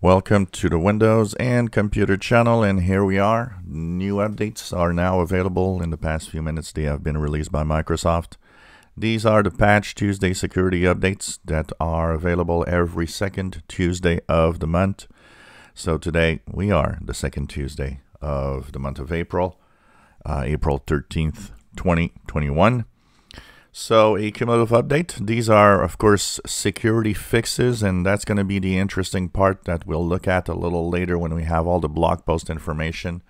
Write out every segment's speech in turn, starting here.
Welcome to the Windows and Computer channel and here we are. New updates are now available in the past few minutes. They have been released by Microsoft. These are the Patch Tuesday security updates that are available every second Tuesday of the month. So today we are the second Tuesday of the month of April, uh, April 13th, 2021. So a cumulative update. These are, of course, security fixes, and that's going to be the interesting part that we'll look at a little later when we have all the blog post information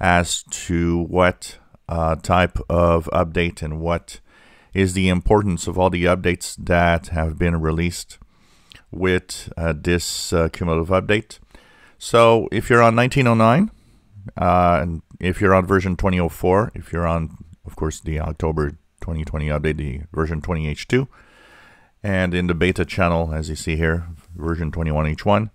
as to what uh, type of update and what is the importance of all the updates that have been released with uh, this uh, cumulative update. So if you're on 1909, uh, and if you're on version 2004, if you're on, of course, the October 2020 update, the version 20H2. And in the beta channel, as you see here, version 21H1,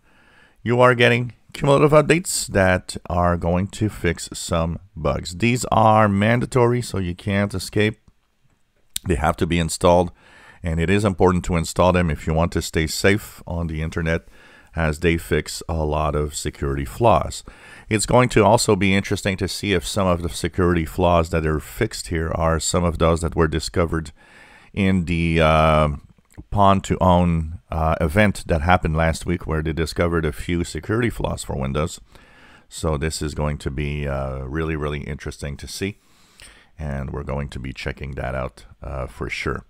you are getting cumulative updates that are going to fix some bugs. These are mandatory, so you can't escape. They have to be installed, and it is important to install them if you want to stay safe on the internet as they fix a lot of security flaws. It's going to also be interesting to see if some of the security flaws that are fixed here are some of those that were discovered in the uh, Pwn2Own uh, event that happened last week where they discovered a few security flaws for Windows. So this is going to be uh, really, really interesting to see. And we're going to be checking that out uh, for sure.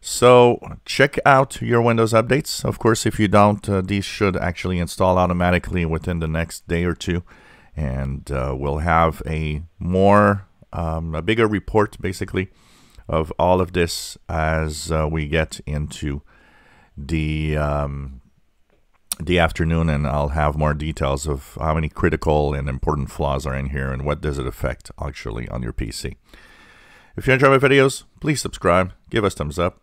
So check out your Windows updates. Of course, if you don't, uh, these should actually install automatically within the next day or two. And uh, we'll have a more, um, a bigger report basically of all of this as uh, we get into the um, the afternoon and I'll have more details of how many critical and important flaws are in here and what does it affect actually on your PC. If you enjoy my videos, please subscribe, give us thumbs up,